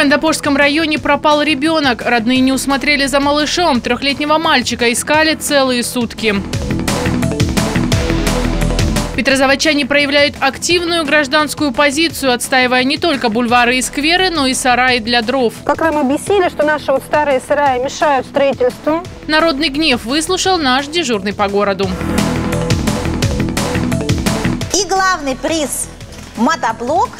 Кандапорском районе пропал ребенок. Родные не усмотрели за малышом. Трехлетнего мальчика искали целые сутки. Петрозаводчане проявляют активную гражданскую позицию, отстаивая не только бульвары и скверы, но и сараи для дров. Как нам объяснили, что наши вот старые сараи мешают строительству. Народный гнев выслушал наш дежурный по городу. И главный приз – мотоблок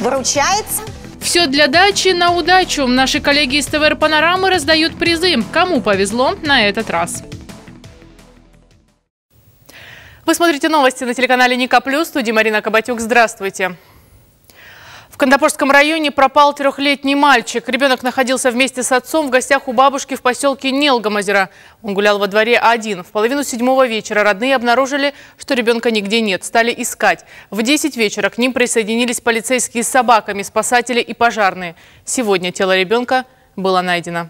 выручается все для дачи на удачу. Наши коллеги из ТВР Панорамы раздают призы. Кому повезло на этот раз? Вы смотрите новости на телеканале Ника Плюс. Студия Марина Кабатюк. Здравствуйте. В Кандапорском районе пропал трехлетний мальчик. Ребенок находился вместе с отцом в гостях у бабушки в поселке Нелгомозера. Он гулял во дворе один. В половину седьмого вечера родные обнаружили, что ребенка нигде нет. Стали искать. В 10 вечера к ним присоединились полицейские с собаками, спасатели и пожарные. Сегодня тело ребенка было найдено.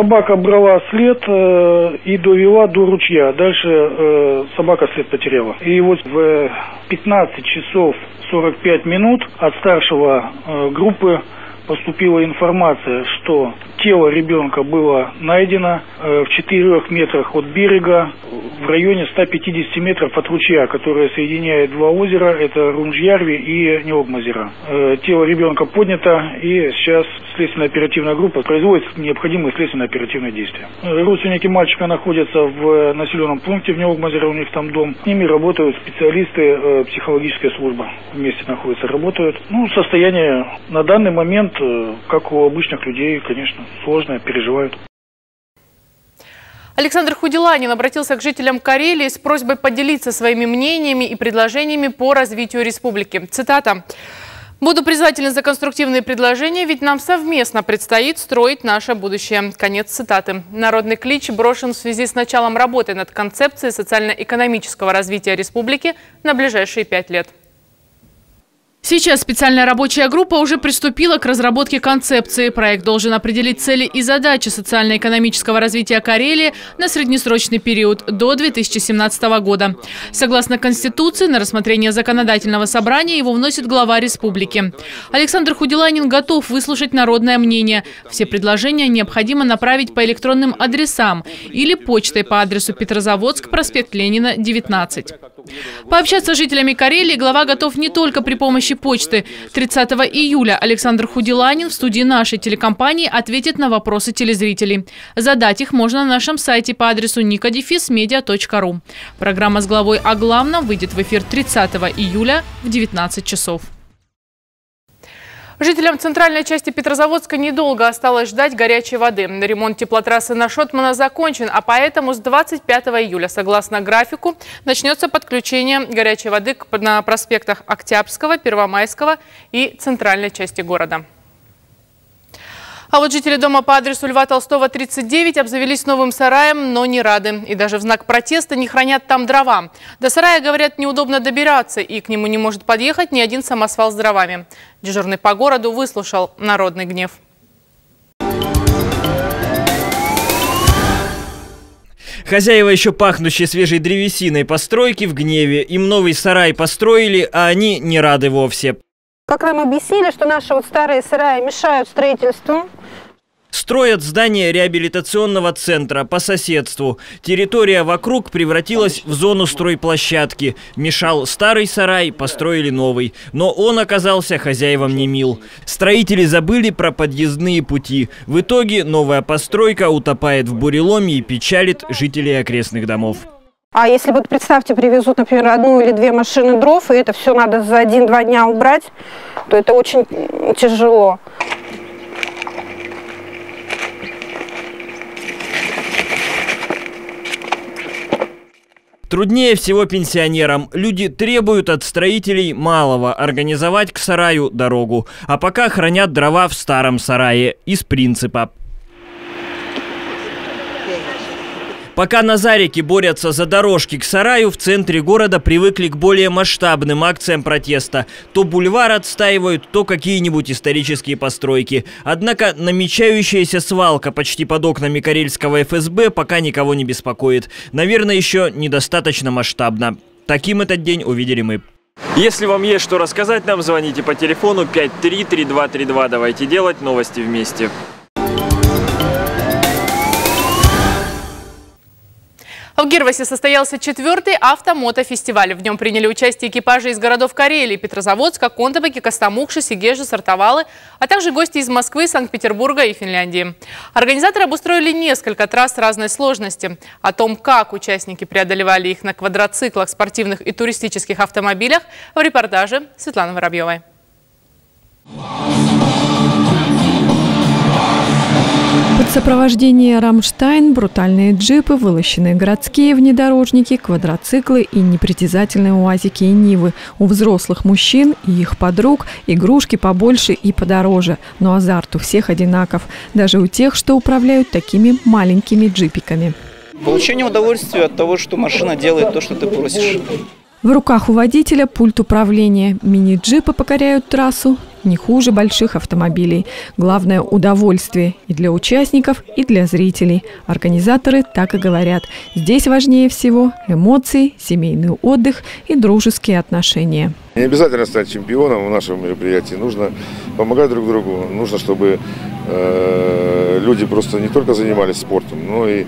Собака брала след э, и довела до ручья. Дальше э, собака след потеряла. И вот в 15 часов 45 минут от старшего э, группы поступила информация, что тело ребенка было найдено э, в 4 метрах от берега в районе 150 метров от ручья, которое соединяет два озера, это Рунжьярви и Неогмозера. Э, тело ребенка поднято, и сейчас следственная оперативная группа производит необходимые следственно-оперативные действия. Э, родственники мальчика находятся в населенном пункте в Неогмозера, у них там дом. С ними работают специалисты, психологическая служба вместе находятся, работают. Ну, состояние на данный момент, как у обычных людей, конечно, сложное, переживают. Александр Худиланин обратился к жителям Карелии с просьбой поделиться своими мнениями и предложениями по развитию республики. Цитата. Буду признателен за конструктивные предложения, ведь нам совместно предстоит строить наше будущее. Конец цитаты. Народный клич брошен в связи с началом работы над концепцией социально-экономического развития республики на ближайшие пять лет. Сейчас специальная рабочая группа уже приступила к разработке концепции. Проект должен определить цели и задачи социально-экономического развития Карелии на среднесрочный период до 2017 года. Согласно Конституции, на рассмотрение законодательного собрания его вносит глава республики. Александр Худиланин готов выслушать народное мнение. Все предложения необходимо направить по электронным адресам или почтой по адресу Петрозаводск, проспект Ленина, 19. Пообщаться с жителями Карелии глава готов не только при помощи почты. 30 июля Александр Худиланин в студии нашей телекомпании ответит на вопросы телезрителей. Задать их можно на нашем сайте по адресу nicodefismedia.ru. Программа с главой о главном выйдет в эфир 30 июля в 19 часов. Жителям центральной части Петрозаводска недолго осталось ждать горячей воды. Ремонт теплотрассы на Шотмана закончен, а поэтому с 25 июля, согласно графику, начнется подключение горячей воды на проспектах Октябрьского, Первомайского и центральной части города. А вот жители дома по адресу Льва Толстого, 39, обзавелись новым сараем, но не рады. И даже в знак протеста не хранят там дрова. До сарая, говорят, неудобно добираться, и к нему не может подъехать ни один самосвал с дровами. Дежурный по городу выслушал народный гнев. Хозяева еще пахнущие свежей древесиной постройки в гневе. Им новый сарай построили, а они не рады вовсе. Как нам объяснили, что наши вот старые сараи мешают строительству, Строят здание реабилитационного центра по соседству. Территория вокруг превратилась в зону стройплощадки. Мешал старый сарай, построили новый. Но он оказался хозяевам не мил. Строители забыли про подъездные пути. В итоге новая постройка утопает в буреломе и печалит жителей окрестных домов. А если вот представьте, привезут, например, одну или две машины дров, и это все надо за один-два дня убрать, то это очень тяжело. Труднее всего пенсионерам. Люди требуют от строителей малого организовать к сараю дорогу, а пока хранят дрова в старом сарае из принципа Пока назарики борются за дорожки к сараю, в центре города привыкли к более масштабным акциям протеста. То бульвар отстаивают, то какие-нибудь исторические постройки. Однако намечающаяся свалка почти под окнами Карельского ФСБ пока никого не беспокоит. Наверное, еще недостаточно масштабно. Таким этот день увидели мы. Если вам есть что рассказать нам, звоните по телефону 533232. Давайте делать новости вместе. В Гирвасе состоялся четвертый автомотофестиваль. В нем приняли участие экипажи из городов Карелии, Петрозаводска, Контабаки, Костомукши, Сигежи, Сартовалы, а также гости из Москвы, Санкт-Петербурга и Финляндии. Организаторы обустроили несколько трасс разной сложности. О том, как участники преодолевали их на квадроциклах, спортивных и туристических автомобилях, в репортаже Светланы Воробьевой. Сопровождение «Рамштайн» брутальные джипы, вылощенные городские внедорожники, квадроциклы и непритязательные уазики и нивы. У взрослых мужчин и их подруг игрушки побольше и подороже, но азарт у всех одинаков, даже у тех, что управляют такими маленькими джипиками. Получение удовольствия от того, что машина делает то, что ты просишь. В руках у водителя пульт управления. Мини-джипы покоряют трассу не хуже больших автомобилей. Главное – удовольствие и для участников, и для зрителей. Организаторы так и говорят. Здесь важнее всего эмоции, семейный отдых и дружеские отношения. Не обязательно стать чемпионом в нашем мероприятии. Нужно помогать друг другу. Нужно, чтобы э, люди просто не только занимались спортом, но и,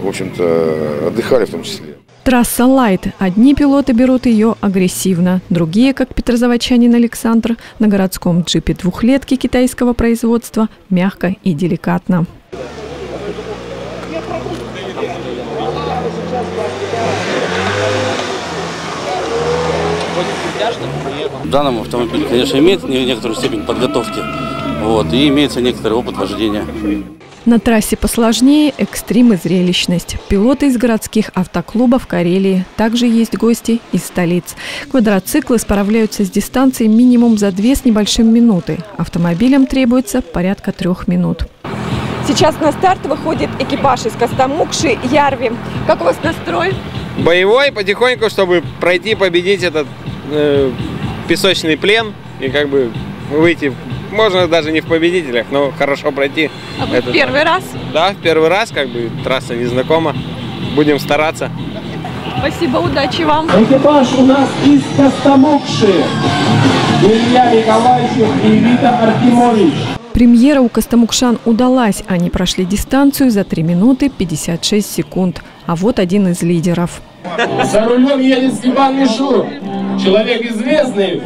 в общем-то, отдыхали в том числе. Трасса «Лайт». Одни пилоты берут ее агрессивно, другие, как петрозаводчанин Александр, на городском джипе двухлетки китайского производства, мягко и деликатно. В данном автомобиле, конечно, имеет некоторую степень подготовки, вот, и имеется некоторый опыт вождения. На трассе посложнее – экстрим и зрелищность. Пилоты из городских автоклубов Карелии. Также есть гости из столиц. Квадроциклы справляются с дистанцией минимум за две с небольшим минуты. Автомобилям требуется порядка трех минут. Сейчас на старт выходит экипаж из Костомукши, Ярви. Как у вас настрой? Боевой, потихоньку, чтобы пройти, победить этот э, песочный плен и как бы выйти можно даже не в победителях, но хорошо пройти. А вы первый раз? Да, в первый раз, как бы трасса незнакома. Будем стараться. Спасибо, удачи вам. Экипаж у нас из Костомукши. Илья Николаевич и Вита Артемович. Премьера у Костомукшан удалась. Они прошли дистанцию за 3 минуты 56 секунд. А вот один из лидеров. За рулем едет Степан Мишур. Человек известный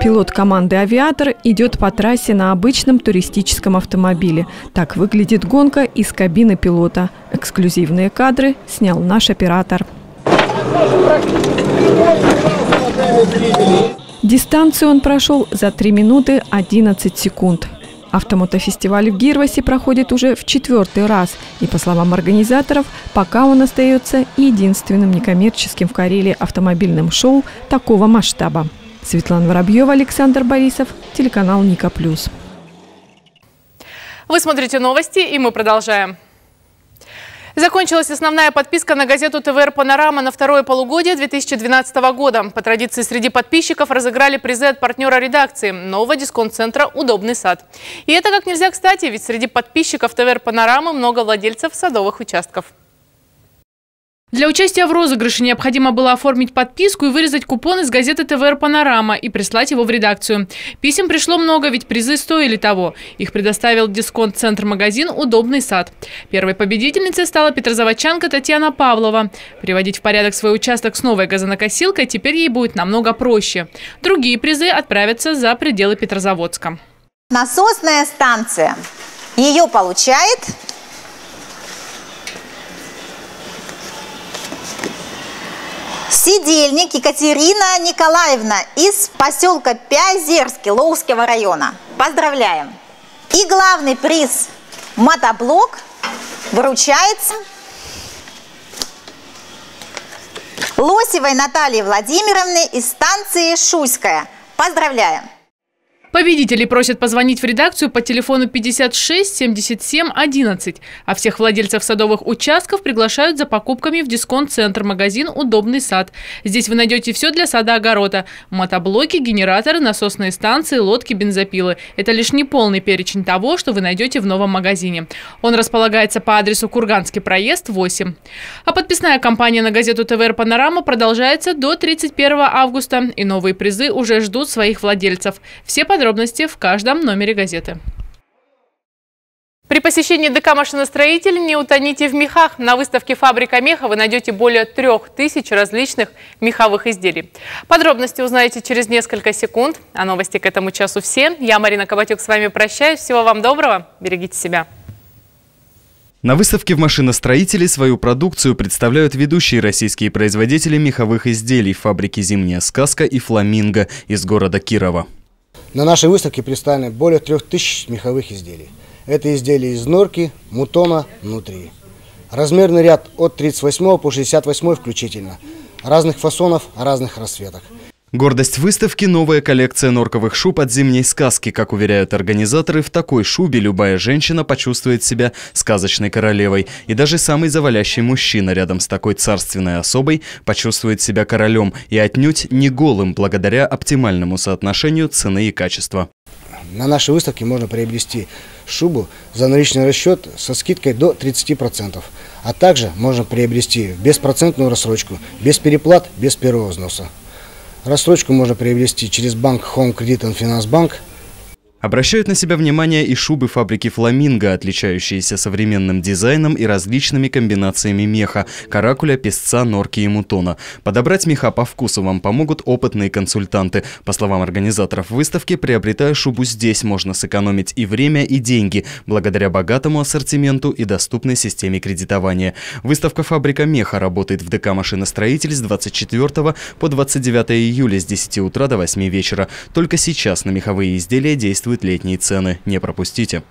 Пилот команды «Авиатор» идет по трассе на обычном туристическом автомобиле. Так выглядит гонка из кабины пилота. Эксклюзивные кадры снял наш оператор. Дистанцию он прошел за 3 минуты 11 секунд. Автомотофестиваль в Гирвасе проходит уже в четвертый раз. И, по словам организаторов, пока он остается единственным некоммерческим в Карелии автомобильным шоу такого масштаба. Светлана Воробьева, Александр Борисов, телеканал Ника Плюс. Вы смотрите новости, и мы продолжаем. Закончилась основная подписка на газету ТВР «Панорама» на второе полугодие 2012 года. По традиции среди подписчиков разыграли призы от партнера редакции – нового дисконт-центра «Удобный сад». И это как нельзя кстати, ведь среди подписчиков ТВР «Панорамы» много владельцев садовых участков. Для участия в розыгрыше необходимо было оформить подписку и вырезать купон из газеты ТВР «Панорама» и прислать его в редакцию. Писем пришло много, ведь призы стоили того. Их предоставил дисконт-центр-магазин «Удобный сад». Первой победительницей стала петрозаводчанка Татьяна Павлова. Приводить в порядок свой участок с новой газонокосилкой теперь ей будет намного проще. Другие призы отправятся за пределы Петрозаводска. Насосная станция. Ее получает Сидельник Екатерина Николаевна из поселка Пязерский Лоуского района. Поздравляем! И главный приз мотоблок вручается Лосевой Наталье Владимировне из станции Шуйская. Поздравляем! Победителей просят позвонить в редакцию по телефону 56 77 11, а всех владельцев садовых участков приглашают за покупками в дисконт-центр магазин «Удобный сад». Здесь вы найдете все для сада-огорода – мотоблоки, генераторы, насосные станции, лодки, бензопилы. Это лишь не полный перечень того, что вы найдете в новом магазине. Он располагается по адресу Курганский проезд, 8. А подписная кампания на газету ТВР «Панорама» продолжается до 31 августа, и новые призы уже ждут своих владельцев. Все подробности в каждом номере газеты. При посещении ДК «Машиностроитель» не утоните в мехах. На выставке «Фабрика меха» вы найдете более трех тысяч различных меховых изделий. Подробности узнаете через несколько секунд. А новости к этому часу все. Я, Марина Кабатюк, с вами прощаюсь. Всего вам доброго. Берегите себя. На выставке в машиностроителе свою продукцию представляют ведущие российские производители меховых изделий фабрики «Зимняя сказка» и «Фламинго» из города Кирова. На нашей выставке представлены более 3000 меховых изделий. Это изделия из норки, мутона, внутри. Размерный ряд от 38 по 68 включительно. Разных фасонов, разных расцветок. Гордость выставки – новая коллекция норковых шуб от зимней сказки. Как уверяют организаторы, в такой шубе любая женщина почувствует себя сказочной королевой. И даже самый завалящий мужчина рядом с такой царственной особой почувствует себя королем и отнюдь не голым, благодаря оптимальному соотношению цены и качества. На нашей выставке можно приобрести шубу за наличный расчет со скидкой до 30%. А также можно приобрести беспроцентную рассрочку, без переплат, без первого взноса. Рассрочку можно приобрести через банк Home Credit and Finance Bank – Обращают на себя внимание и шубы фабрики «Фламинго», отличающиеся современным дизайном и различными комбинациями меха – каракуля, песца, норки и мутона. Подобрать меха по вкусу вам помогут опытные консультанты. По словам организаторов выставки, приобретая шубу здесь, можно сэкономить и время, и деньги, благодаря богатому ассортименту и доступной системе кредитования. Выставка «Фабрика меха» работает в ДК «Машиностроитель» с 24 по 29 июля с 10 утра до 8 вечера. Только сейчас на меховые изделия действуют действуют летние цены. Не пропустите.